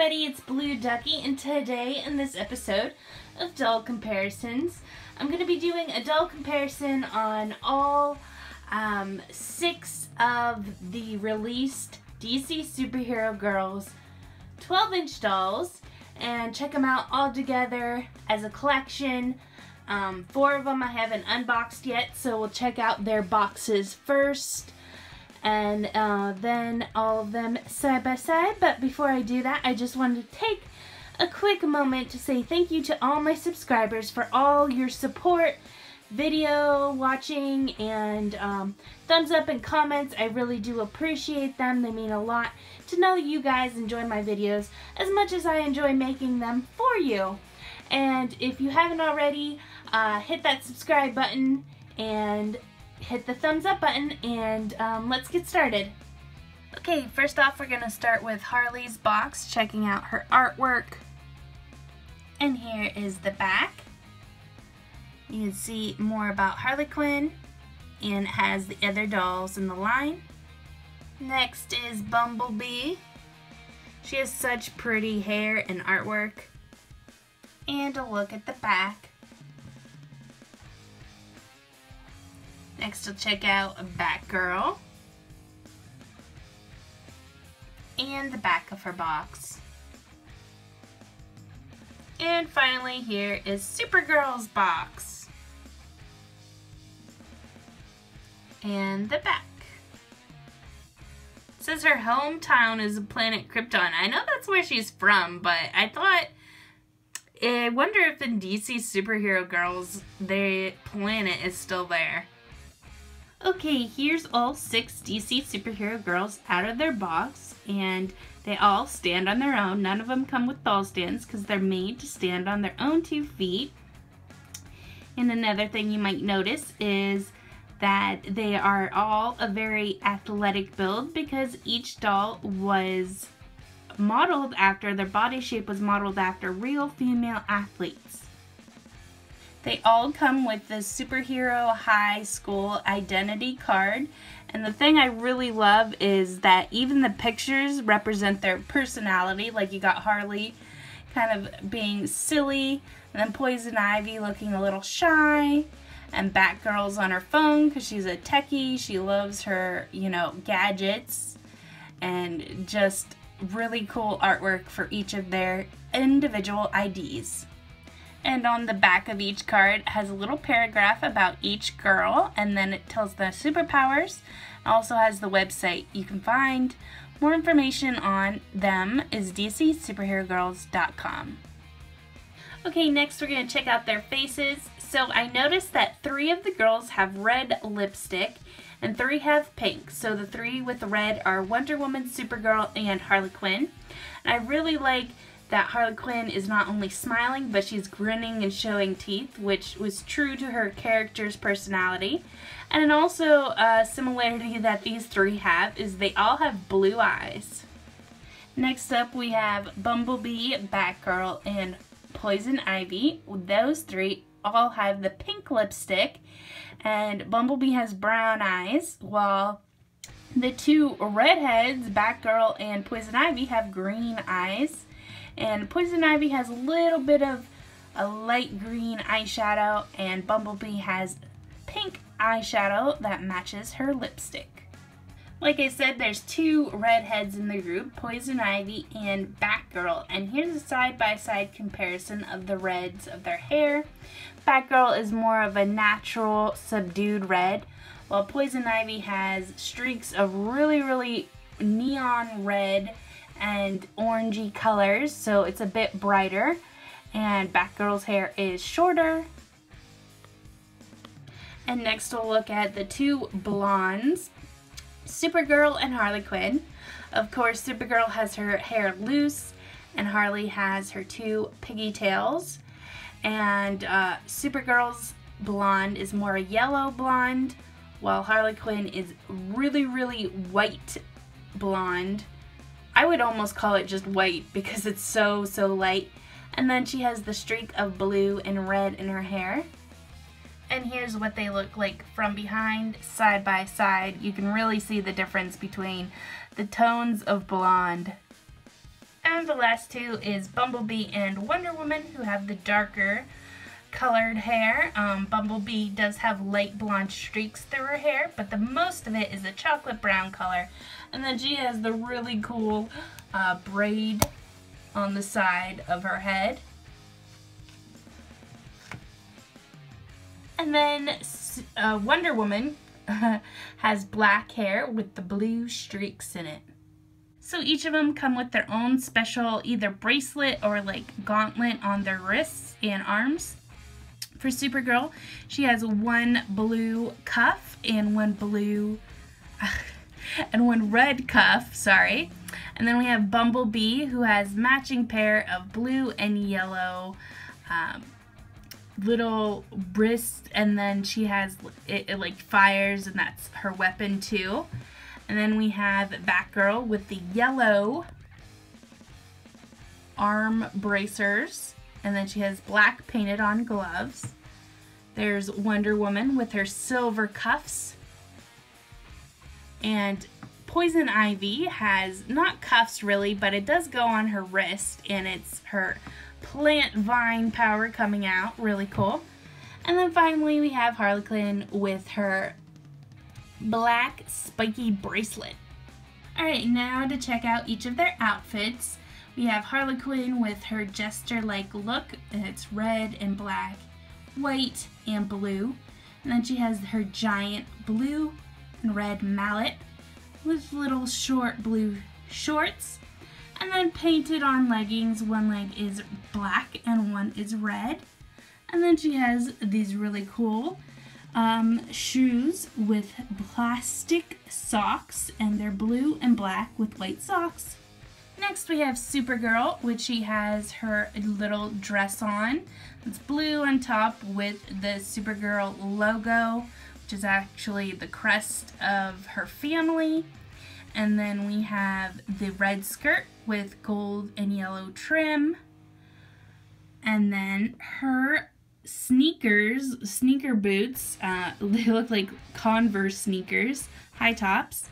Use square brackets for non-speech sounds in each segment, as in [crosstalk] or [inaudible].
everybody, it's Blue Duckie, and today in this episode of Doll Comparisons, I'm going to be doing a doll comparison on all um, six of the released DC Superhero Girls 12 inch dolls, and check them out all together as a collection. Um, four of them I haven't unboxed yet, so we'll check out their boxes first and uh, then all of them side by side. But before I do that, I just wanted to take a quick moment to say thank you to all my subscribers for all your support, video watching, and um, thumbs up and comments. I really do appreciate them. They mean a lot to know that you guys enjoy my videos as much as I enjoy making them for you. And if you haven't already, uh, hit that subscribe button and hit the thumbs up button and um, let's get started. Okay, first off we're going to start with Harley's box, checking out her artwork. And here is the back. You can see more about Harley Quinn and it has the other dolls in the line. Next is Bumblebee. She has such pretty hair and artwork. And a look at the back. Next we'll check out Batgirl. And the back of her box. And finally here is Supergirl's box. And the back. It says her hometown is planet Krypton. I know that's where she's from, but I thought eh, I wonder if in DC Superhero Girls, the planet is still there. Okay, here's all six DC superhero girls out of their box, and they all stand on their own. None of them come with doll stands because they're made to stand on their own two feet. And another thing you might notice is that they are all a very athletic build because each doll was modeled after, their body shape was modeled after real female athletes. They all come with the superhero high school identity card. And the thing I really love is that even the pictures represent their personality. Like you got Harley kind of being silly, and then Poison Ivy looking a little shy, and Batgirl's on her phone because she's a techie. She loves her, you know, gadgets, and just really cool artwork for each of their individual IDs. And on the back of each card has a little paragraph about each girl and then it tells the superpowers. It also has the website you can find. More information on them is dcsuperherogirls.com. Okay, next we're going to check out their faces. So I noticed that three of the girls have red lipstick and three have pink. So the three with the red are Wonder Woman, Supergirl, and Harley Quinn. And I really like that Harley Quinn is not only smiling, but she's grinning and showing teeth, which was true to her character's personality. And also a similarity that these three have is they all have blue eyes. Next up we have Bumblebee, Batgirl, and Poison Ivy. Those three all have the pink lipstick, and Bumblebee has brown eyes, while the two redheads, Batgirl and Poison Ivy, have green eyes. And Poison Ivy has a little bit of a light green eyeshadow and Bumblebee has pink eyeshadow that matches her lipstick. Like I said, there's two redheads in the group, Poison Ivy and Batgirl. And here's a side-by-side -side comparison of the reds of their hair. Batgirl is more of a natural, subdued red, while Poison Ivy has streaks of really, really neon red and orangey colors, so it's a bit brighter. And Batgirl's hair is shorter. And next we'll look at the two blondes, Supergirl and Harley Quinn. Of course, Supergirl has her hair loose, and Harley has her two pigtails. And uh, Supergirl's blonde is more a yellow blonde, while Harley Quinn is really, really white blonde. I would almost call it just white because it's so, so light. And then she has the streak of blue and red in her hair. And here's what they look like from behind, side by side. You can really see the difference between the tones of blonde. And the last two is Bumblebee and Wonder Woman, who have the darker colored hair. Um, Bumblebee does have light blonde streaks through her hair, but the most of it is a chocolate brown color. And then she has the really cool uh, braid on the side of her head. And then uh, Wonder Woman [laughs] has black hair with the blue streaks in it. So each of them come with their own special either bracelet or like gauntlet on their wrists and arms. For Supergirl, she has one blue cuff and one blue [laughs] and one red cuff, sorry. And then we have Bumblebee who has matching pair of blue and yellow um, little wrists and then she has it, it, like fires and that's her weapon too. And then we have Batgirl with the yellow arm bracers and then she has black painted on gloves. There's Wonder Woman with her silver cuffs. And Poison Ivy has not cuffs really, but it does go on her wrist and it's her plant vine power coming out. Really cool. And then finally we have Harley Quinn with her black spiky bracelet. Alright, now to check out each of their outfits. We have Harley Quinn with her jester-like look. It's red and black, white and blue. And then she has her giant blue and red mallet with little short blue shorts. And then painted on leggings, one leg is black and one is red. And then she has these really cool um, shoes with plastic socks and they're blue and black with white socks. Next we have Supergirl, which she has her little dress on. It's blue on top with the Supergirl logo, which is actually the crest of her family. And then we have the red skirt with gold and yellow trim. And then her sneakers, sneaker boots, uh, [laughs] they look like Converse sneakers, high tops,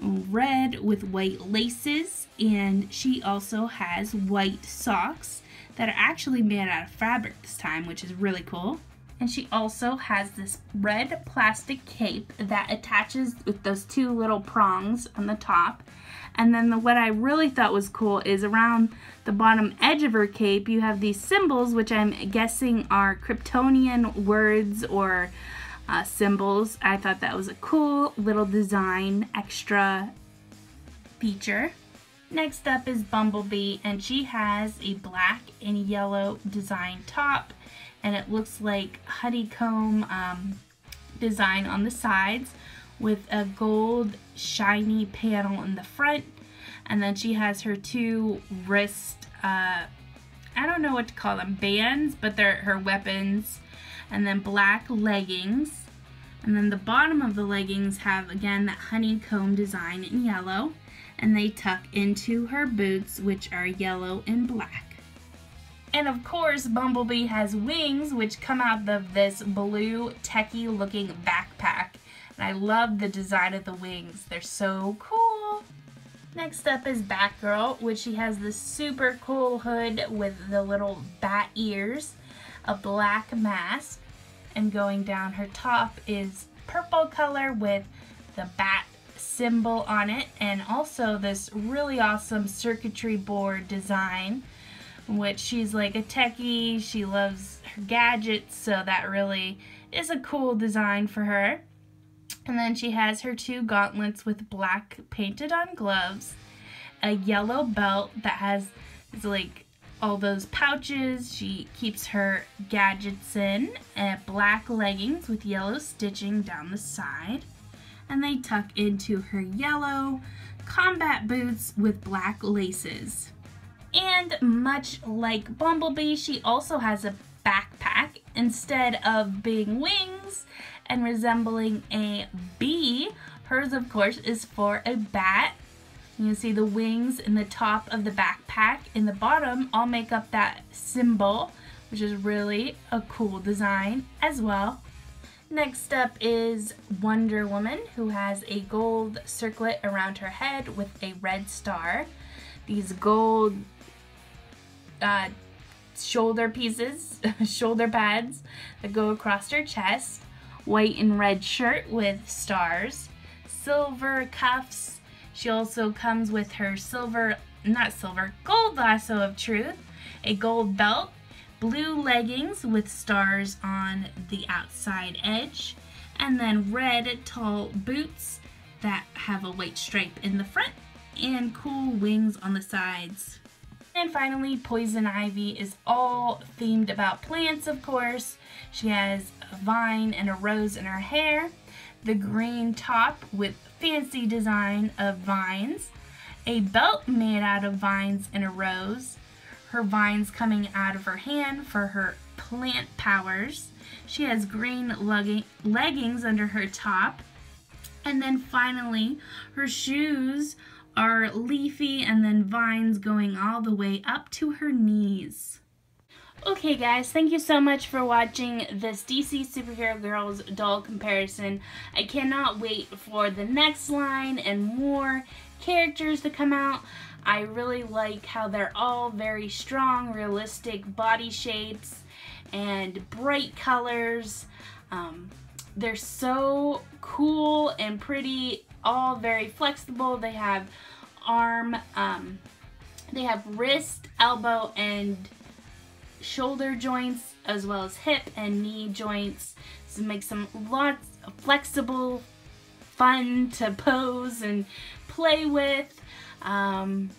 red with white laces, and she also has white socks that are actually made out of fabric this time, which is really cool. And she also has this red plastic cape that attaches with those two little prongs on the top. And then the, what I really thought was cool is around the bottom edge of her cape, you have these symbols, which I'm guessing are Kryptonian words or uh, symbols. I thought that was a cool little design extra feature. Next up is Bumblebee, and she has a black and yellow design top and it looks like honeycomb um, design on the sides with a gold shiny panel in the front. And then she has her two wrist uh, I don't know what to call them bands but they're her weapons. And then black leggings. And then the bottom of the leggings have again that honeycomb design in yellow and they tuck into her boots which are yellow and black and of course, Bumblebee has wings, which come out of this blue, techie looking backpack. And I love the design of the wings. They're so cool. Next up is Batgirl, which she has this super cool hood with the little bat ears, a black mask, and going down her top is purple color with the bat symbol on it, and also this really awesome circuitry board design which she's like a techie. She loves her gadgets, so that really is a cool design for her. And then she has her two gauntlets with black painted on gloves, a yellow belt that has like all those pouches she keeps her gadgets in, and black leggings with yellow stitching down the side. And they tuck into her yellow combat boots with black laces. And much like Bumblebee, she also has a backpack. Instead of being wings and resembling a bee, hers of course is for a bat. You can see the wings in the top of the backpack. In the bottom, all make up that symbol, which is really a cool design as well. Next up is Wonder Woman, who has a gold circlet around her head with a red star. These gold uh, shoulder pieces, [laughs] shoulder pads that go across her chest, white and red shirt with stars, silver cuffs. She also comes with her silver, not silver, gold lasso of truth, a gold belt, blue leggings with stars on the outside edge, and then red tall boots that have a white stripe in the front and cool wings on the sides. And finally, Poison Ivy is all themed about plants, of course. She has a vine and a rose in her hair, the green top with fancy design of vines, a belt made out of vines and a rose, her vines coming out of her hand for her plant powers. She has green leggings under her top. And then finally, her shoes are leafy and then vines going all the way up to her knees. Okay guys, thank you so much for watching this DC Superhero Girls doll comparison. I cannot wait for the next line and more characters to come out. I really like how they're all very strong, realistic body shapes and bright colors. Um, they're so cool and pretty, all very flexible. They have arm, um, they have wrist, elbow, and shoulder joints, as well as hip and knee joints. So makes them lots flexible, fun to pose and play with. Um,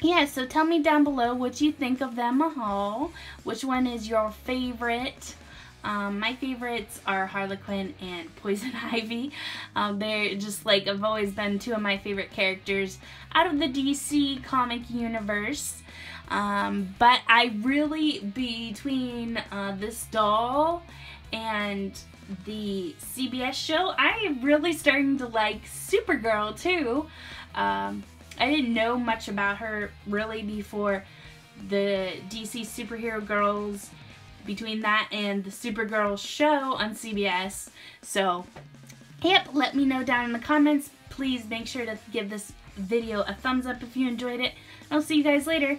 yeah, so tell me down below what you think of them all. Which one is your favorite? Um, my favorites are Harley Quinn and Poison [laughs] Ivy. Um, they're just like, I've always been two of my favorite characters out of the DC comic universe. Um, but I really, between uh, this doll and the CBS show, I am really starting to like Supergirl too. Um, I didn't know much about her really before the DC Superhero Girls between that and the Supergirl show on CBS. So, yep, let me know down in the comments. Please make sure to give this video a thumbs up if you enjoyed it. I'll see you guys later.